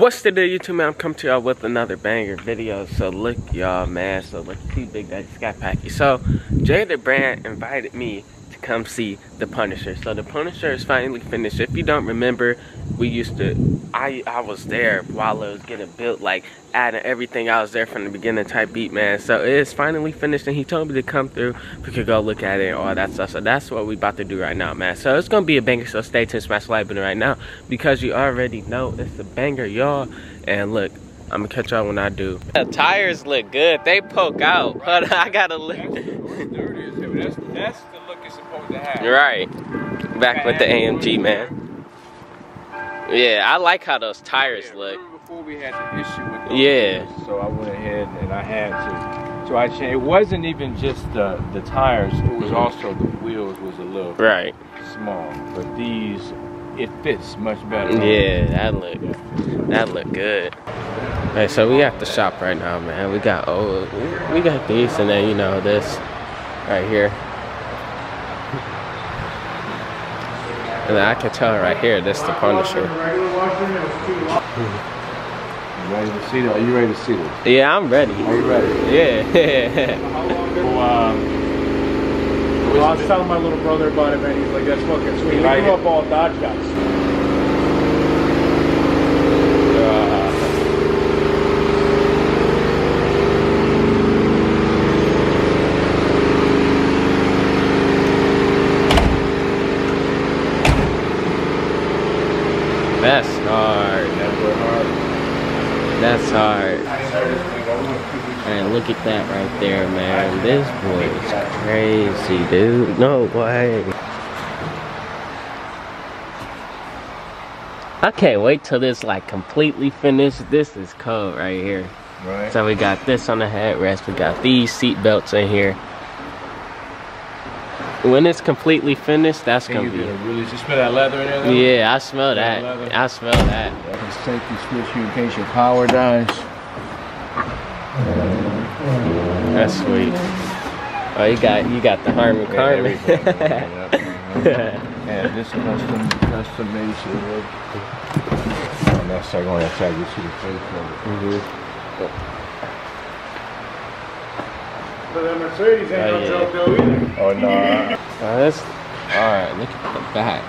What's the deal, YouTube man? I'm coming to y'all with another banger video. So look, y'all, man. So look, see Big Daddy Scat Packy. So the Brand invited me come see The Punisher. So The Punisher is finally finished. If you don't remember, we used to, I I was there while it was getting built, like adding everything. I was there from the beginning type beat, man. So it is finally finished, and he told me to come through. We could go look at it and all that stuff. So that's what we about to do right now, man. So it's gonna be a banger. So stay tuned, smash the like button right now because you already know it's a banger, y'all. And look. I'm gonna catch y'all when I do. The tires look good. They poke out. Hold on, I gotta look. That's, that's the look it's supposed to have. Right. Back with the AMG, man. Yeah, I like how those tires Yeah, look. before we had the issue with those Yeah. wheels, so I went ahead and I had to. So I changed. It wasn't even just the the tires. It was Mhm. also the wheels was a little Right. small. But these, it fits much better. Yeah, that look that look good. Hey, so we at the shop right now, man. We got oh, we- we got these, and then you know this right here. And then I can tell right here, this the Punisher. You ready to see that? Are you ready to see this? Yeah, I'm ready. Are you ready? Yeah. Well, um, Well, I was telling my little brother about it, man. He's like, that's fucking sweet. We like grew up all Dodge guys. uh, That's hard. That's hard. Man, look at that right there, man. This boy is crazy, dude. No way. I can't wait till this like completely finished. This is cold right here. Right. So we got this on the headrest. We got these seat belts in here. When it's completely finished, that's Can gonna be. really just smell that leather in there? though? Yeah, I smell that. leather. I smell that. The safety switch here in case your power dies. That's sweet. Oh, you got you got the Harman Kardon. Yeah. And this custom custom made shit. Oh, now start going outside. You see the face of it. Mhm. But that Mercedes ain't Oh, no yeah. joke though either. Oh no. Oh, that's all right. Look at the back.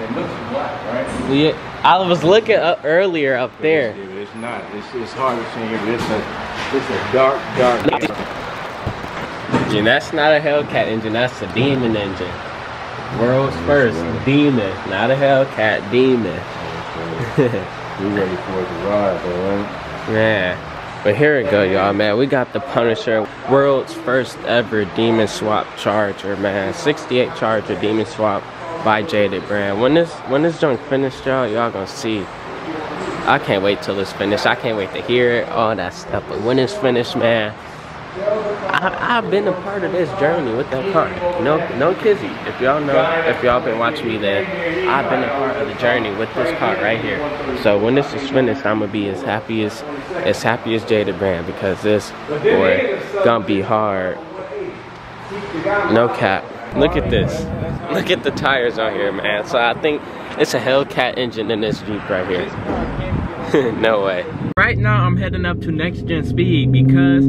It looks black, right? Yeah, I was looking up earlier up there. But it's, it's not. It's, it's hard to see here, but it's a it's a dark, dark. And that's not a Hellcat engine. That's a Demon engine. World's first Demon, not a Hellcat Demon. We ready for it to ride, though, right? Yeah. But here we go, y'all, man. We got the Punisher, world's first ever Demon Swap Charger, man. 68 Charger Demon Swap by Jaded Brand. When this when this junk finished, y'all, y'all gonna see. I can't wait till it's finished. I can't wait to hear it, all that stuff. But when it's finished, man, I, I've been a part of this journey with that car. No, no kizzy. If y'all know, if y'all been watching me, then I've been a part of the journey with this car right here. So when this is finished, I'm gonna be as happy as, as happy as Jada Brand because this boy gonna be hard. No cap. Look at this. Look at the tires on here, man. So I think it's a Hellcat engine in this Jeep right here. no way. Right now, I'm heading up to Next Gen Speed because,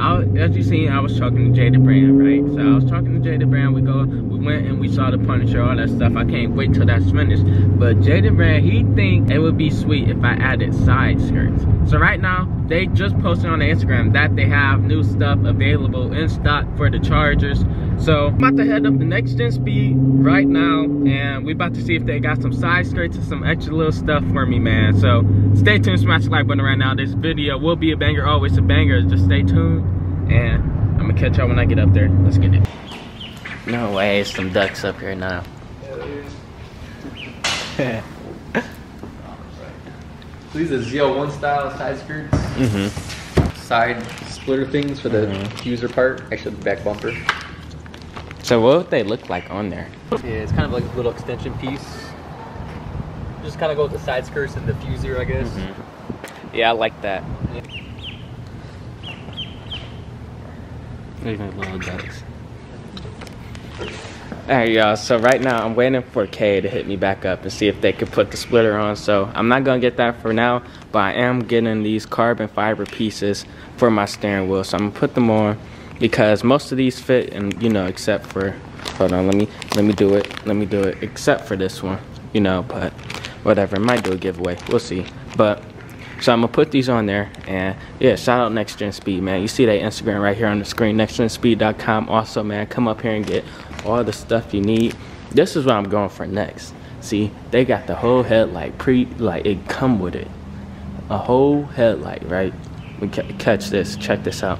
I, as you seen, I was talking to Jada Brand, right? So I was talking to Jada Brand. We go, we went and we saw the Punisher, all that stuff. I can't wait till that's finished. But Jada Brand, he think it would be sweet if I added side skirts. So right now, they just posted on Instagram that they have new stuff available in stock for the Chargers. So I'm about to head up the Next Gen Speed right now, and we about to see if they got some side skirts and some extra little stuff for me, man. So stay tuned, smash the like button right now. This video will be a banger, always a banger. Just stay tuned, and I'm gonna catch y'all when I get up there. Let's get it. No way, some ducks up here now. So these are ZL1 style side skirts, Mm-hmm. side splitter things for the user part, actually the back bumper. So what would they look like on there? Yeah, it's kind of like a little extension piece. Just kind of go with the side skirts and the diffuser, I guess. Yeah, I like that. Even little ducks. Alright y'all, so right now I'm waiting for K to hit me back up and see if they could put the splitter on. So I'm not gonna get that for now, but I am getting these carbon fiber pieces for my steering wheel. So I'm gonna put them on because most of these fit and you know, except for hold on, let me let me do it. Let me do it. Except for this one, you know, but whatever. Might do a giveaway. We'll see. But so I'm gonna put these on there and yeah, shout out Next Gen Speed, man. You see that Instagram right here on the screen, nextgenspeed.com. Also, man, come up here and get all the stuff you need. This is what I'm going for next. See, they got the whole headlight pre, like it come with it. A whole headlight, right? We catch this, check this out.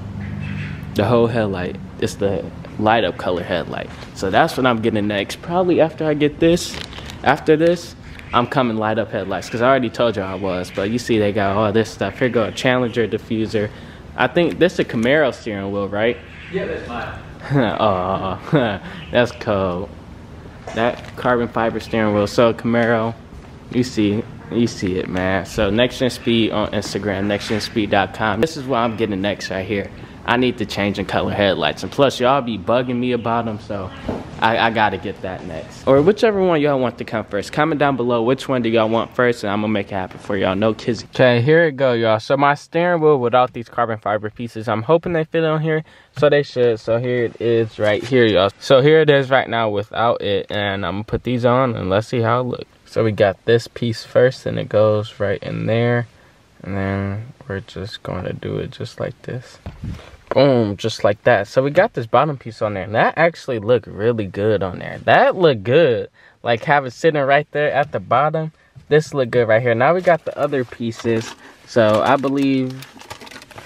The whole headlight, it's the light up color headlight. So that's what I'm getting next. Probably after I get this, after this, I'm coming light up headlights because I already told you I was. But you see they got all this stuff. Here go a Challenger diffuser. I think this is a Camaro steering wheel, right? Yeah, that's mine. oh, that's cool. That carbon fiber steering wheel. So Camaro, you see, you see it, man. So Next Gen Speed on Instagram, nextgenspeed.com. This is what I'm getting next right here. I need to change in color headlights. And plus, y'all be bugging me about them, so I, I gotta get that next. Or whichever one y'all want to come first. Comment down below which one do y'all want first, and I'm gonna make it happen for y'all. No kizzy. Okay, here it go, y'all. So my steering wheel without these carbon fiber pieces, I'm hoping they fit on here, so they should. So here it is right here, y'all. So here it is right now without it, and I'm gonna put these on, and let's see how it looks. So we got this piece first, and it goes right in there. And then we're just going to do it just like this boom just like that. So we got this bottom piece on there and that actually looked really good on there. That looked good. Like have it sitting right there at the bottom. This look good right here. Now we got the other pieces. So i believe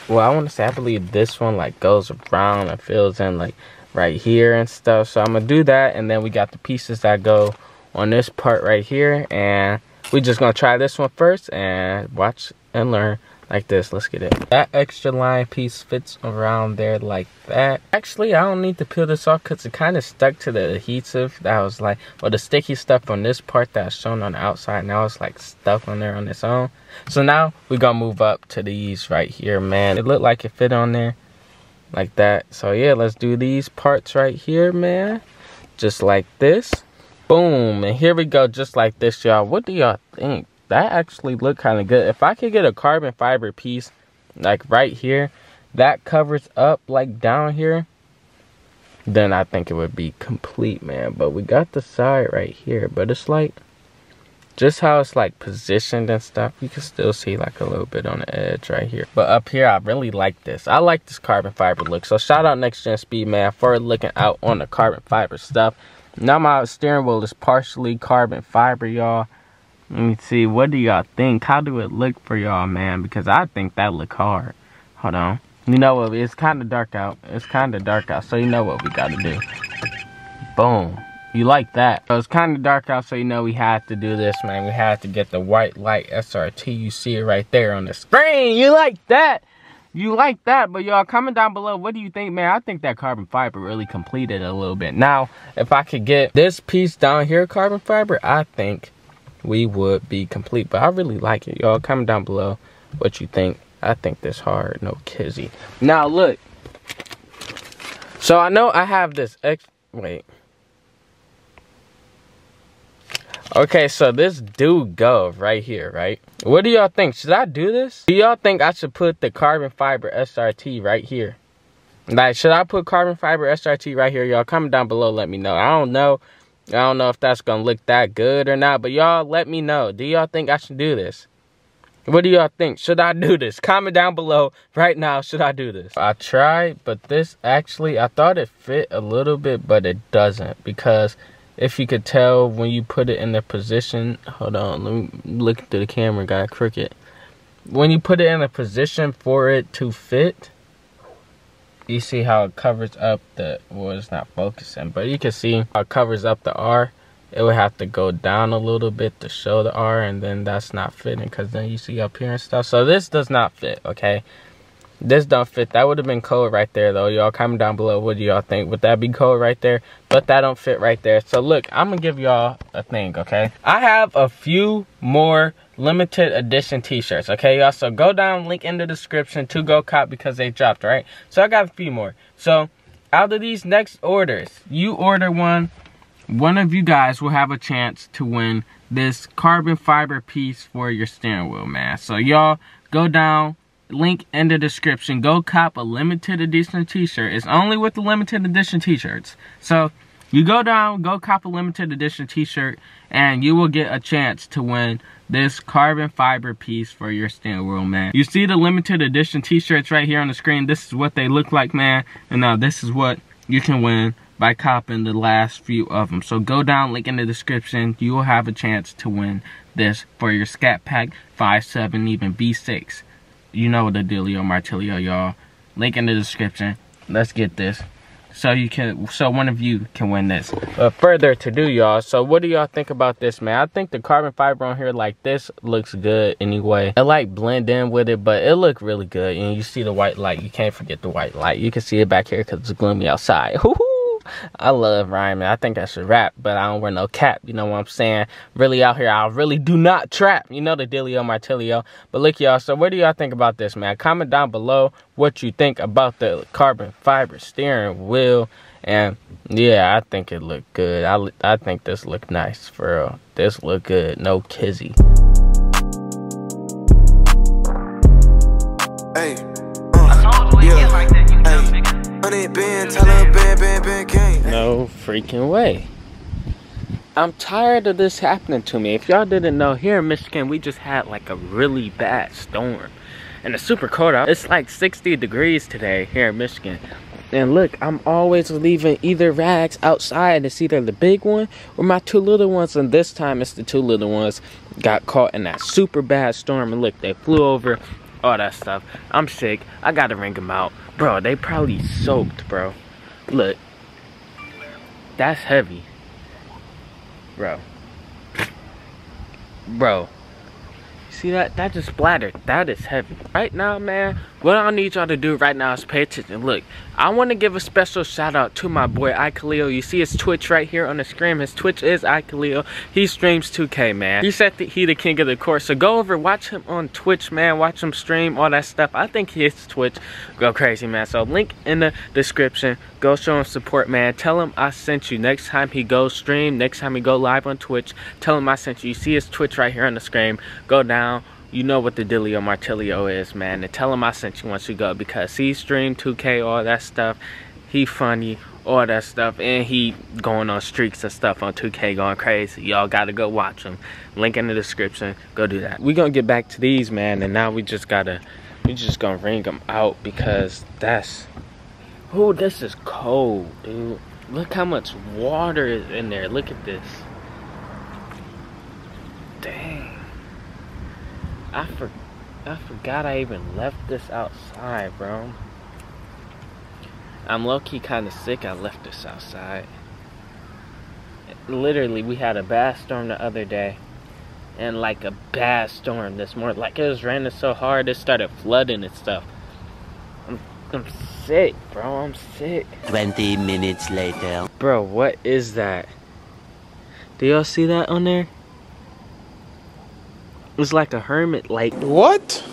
well i want to say i believe this one like goes around and fills in like right here and stuff. So i'm gonna do that and then we got the pieces that go on this part right here. And we're just gonna try this one first and watch and learn like this. Let's get it. That extra line piece fits around there like that. Actually i don't need to peel this off because it kind of stuck to the adhesive that was like well the sticky stuff on this part that's shown on the outside. Now it's like stuck on there on its own. So now we're gonna move up to these right here man. It looked like it fit on there like that. So yeah let's do these parts right here man. Just like this. Boom and here we go just like this y'all. What do y'all think that actually look kind of good. If I could get a carbon fiber piece like right here that covers up like down here, then I think it would be complete, man. But we got the side right here, but it's like just how it's like positioned and stuff you can still see like a little bit on the edge right here. But up here i really like this. I like this carbon fiber look. So shout out next gen speed man for looking out on the carbon fiber stuff. Now my steering wheel is partially carbon fiber y'all let me see. What do y'all think? How do it look for y'all, man? Because I think that look hard. Hold on. You know what? It's kind of dark out. It's kind of dark out. So you know what we got to do. Boom. You like that. So it's kind of dark out. So you know we had to do this, man. We had to get the white light SRT. You see it right there on the screen. You like that? You like that, but y'all comment down below. What do you think, man? I think that carbon fiber really completed a little bit. Now, if I could get this piece down here, carbon fiber, I think we would be complete. But I really like it. Y'all comment down below what you think. I think this hard, no kizzy. Now look. So I know I have this X wait. Okay, so this do go right here, right? What do y'all think? Should I do this? Do y'all think I should put the carbon fiber SRT right here? Like, should I put carbon fiber SRT right here? Y'all comment down below, let me know. I don't know. I don't know if that's gonna look that good or not, but y'all let me know. Do y'all think I should do this? What do y'all think? Should I do this? Comment down below right now. Should I do this? I tried, but this actually, I thought it fit a little bit, but it doesn't. Because if you could tell when you put it in the position, hold on, let me look through the camera, got crooked. When you put it in a position for it to fit, you see how it covers up the well it's not focusing but you can see how it covers up the r. It would have to go down a little bit to show the r and then that's not fitting because then you see up here and stuff. So this does not fit okay this don't fit. That would have been code right there though. Y'all comment down below what do y'all think. Would that be code right there? But that don't fit right there. So look i'm gonna give y'all a thing okay? I have a few more limited edition t-shirts okay y'all? So go down link in the description to go cop because they dropped right? So i got a few more. So out of these next orders you order one one of you guys will have a chance to win this carbon fiber piece for your steering wheel, man. So y'all go down, link in the description. Go cop a limited edition t-shirt. It's only with the limited edition t-shirts. So you go down, go cop a limited edition t-shirt, and you will get a chance to win this carbon fiber piece for your stand wheel, man. You see the limited edition t-shirts right here on the screen. This is what they look like, man. And now this is what you can win by copying the last few of them. So go down, link in the description. You will have a chance to win this for your Scat Pack 5.7, even V6. You know the dealio, Martilio, y'all. Link in the description. Let's get this. So you can, so one of you can win this. But further to do, y'all. So what do y'all think about this, man? I think the carbon fiber on here like this looks good anyway. I like blend in with it, but it look really good. And you see the white light. You can't forget the white light. You can see it back here because it's gloomy outside. I love rhyming. I think I should rap, but I don't wear no cap. You know what I'm saying? Really out here, I really do not trap. You know the dealio martilio. But look, y'all. So what do y'all think about this, man? Comment down below what you think about the carbon fiber steering wheel. And yeah, I think it looked good. I, I think this looked nice for real. This look good. No kizzy. Hey, uh, yeah, No freaking way. I'm tired of this happening to me. If y'all didn't know, here in Michigan, we just had like a really bad storm. And it's super cold out. It's like 60 degrees today here in Michigan. And look, I'm always leaving either rags outside. It's either the big one or my two little ones. And this time it's the two little ones got caught in that super bad storm. And look, they flew over all that stuff. I'm sick. I gotta wring them out. Bro, they probably soaked, bro. Look. That's heavy. Bro. Bro. See that? That just splattered. That is heavy. Right now, man, what I need y'all to do right now is pay attention. Look, I want to give a special shout out to my boy iKhalil. You see his Twitch right here on the screen. His Twitch is iKhalil. He streams 2K, man. He said that he the king of the court. So go over, watch him on Twitch, man. Watch him stream, all that stuff. I think his Twitch go crazy, man. So link in the description. Go show him support, man. Tell him I sent you. Next time he goes stream, next time he go live on Twitch, tell him I sent you. You see his Twitch right here on the screen. Go down you know what the Dealio Martilio is, man. And tell him I sent you once you go because he streamed 2K, all that stuff. He funny, all that stuff. And he going on streaks and stuff on 2K going crazy. Y'all gotta go watch him. Link in the description. Go do that. We gonna get back to these, man. And now we just gotta, we just gonna ring them out because that's, oh, this is cold, dude. Look how much water is in there. Look at this. Dang. I for I forgot I even left this outside, bro. I'm low-key kind of sick I left this outside. Literally, we had a bad storm the other day. And like a bad storm this morning. Like it was raining so hard, it started flooding and stuff. I'm, I'm sick, bro. I'm sick. 20 minutes later. Bro, what is that? Do y'all see that on there? It's like a hermit like What?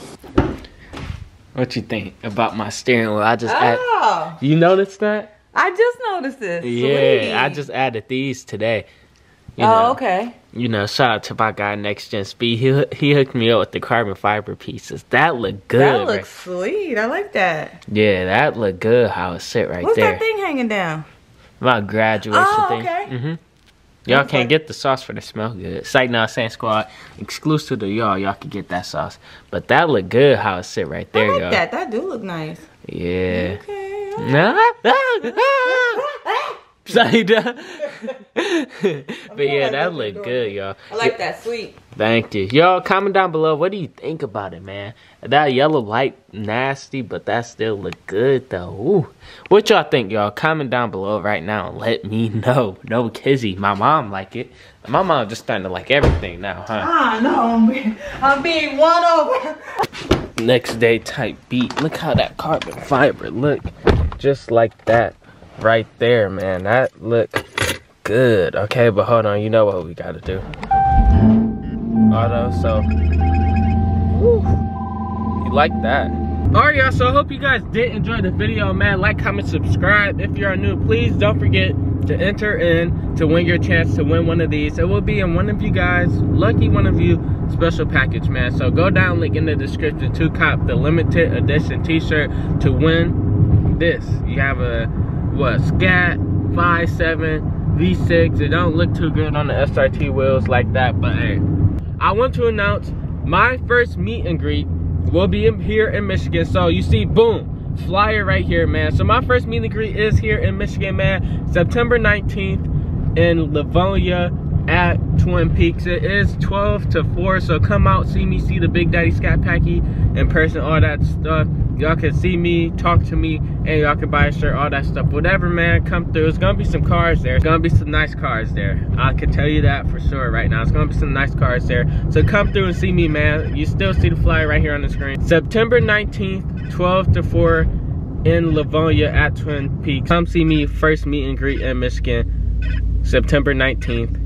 What you think about my steering wheel? I just Oh, add, ah. you noticed that? I just noticed this. Yeah, Sweet. I just added these today. You oh, okay. You know, shout out to my guy Next Gen Speed. He he hooked me up with the carbon fiber pieces. That look good. That right? looks sweet. I like that. Yeah, that look good. How it sit right What's there. What's that thing hanging down? My graduation Oh, thing. okay. hmm Y'all can't get the sauce for the smell good. Sight Now Saint Squad exclusive to y'all. Y'all can get that sauce. But that look good. How it sit right there, I like y'all. that. That do look nice. Yeah. Okay. Nah. Sight but yeah, that look good, y'all. I like that. Sweet. Thank you. Y'all comment down below. What do you think about it, man? That yellow light nasty, but that still look good though. Ooh. What y'all think, y'all? Comment down below right now and let me know. No kizzy. My mom like it. My mom just starting to like everything now, huh? Ah, no. I'm being, I'm being won over. Next day type beat. Look how that carbon fiber look. Just like that. Right there, man. That look good. Okay, but hold on. You know what we gotta do. Auto, so. You like that. Alright, y'all. So I hope you guys did enjoy the video, man. Like, comment, subscribe. If you're new, please don't forget to enter in to win your chance to win one of these. It will be in one of you guys, lucky one of you, special package, man. So go down, link in the description to cop the limited edition t-shirt to win this. You have a, what, Scat 5.7 V6. It don't look too good on the SRT wheels like that, but hey. I want to announce my first meet and greet will be here in Michigan. So you see, boom, flyer right here, man. So my first meet and greet is here in Michigan, man. September 19th in Livonia at Twin Peaks. It is 12 to 4, so come out, see me, see the Big Daddy Scat Packy in person, all that stuff. Y'all can see me, talk to me, and y'all can buy a shirt, all that stuff. Whatever, man, come through. It's gonna be some cars there. It's gonna be some nice cars there. I can tell you that for sure right now. It's gonna be some nice cars there. So come through and see me, man. You still see the flyer right here on the screen. September 19th, 12 to 4 in Livonia at Twin Peaks. Come see me first meet and greet in Michigan, September 19th.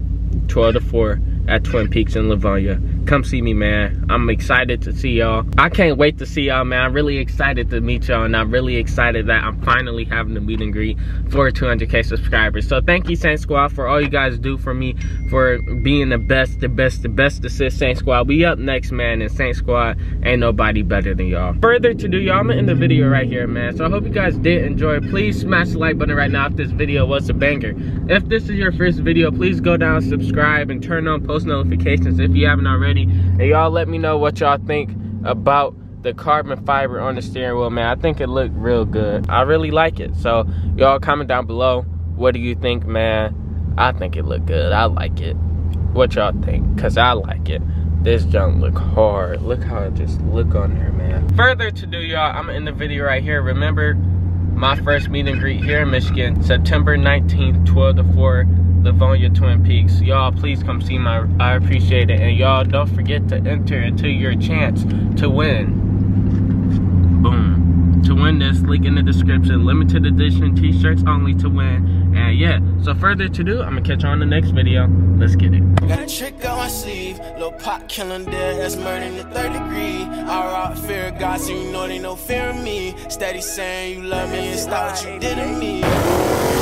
12 to 4 at Twin Peaks in Livonia. Come see me, man. I'm excited to see y'all. I can't wait to see y'all, man. I'm really excited to meet y'all, and I'm really excited that I'm finally having the meet and greet for 200k subscribers. So thank you, Saint Squad, for all you guys do for me, for being the best, the best, the best assist Saint Squad. We up next, man, and Saint Squad ain't nobody better than y'all. Further to do, y'all, I'm end the video right here, man. So I hope you guys did enjoy. Please smash the like button right now if this video was a banger. If this is your first video, please go down, subscribe, and turn on post notifications if you haven't already. And y'all let me know what y'all think about the carbon fiber on the steering wheel, man. I think it looked real good. I really like it. So y'all comment down below. What do you think, man? I think it looked good. I like it. What y'all think? Cause I like it. This junk look hard. Look how it just look on there, man. Further to do, y'all, I'm in the video right here. Remember my first meet and greet here in Michigan, September 19th, 12 to 4. Livonia Twin Peaks. Y'all, please come see my, I appreciate it. And y'all, don't forget to enter into your chance to win. Boom. To win this, link in the description. Limited edition t-shirts only to win. And yeah, so further to do, I'm gonna catch you on the next video. Let's get it. Got a trick on my sleeve, little pot killing dead, that's murder in the third degree. I rock fear of God, so you know they no fear of me. Steady saying you love me and stop what you did to me.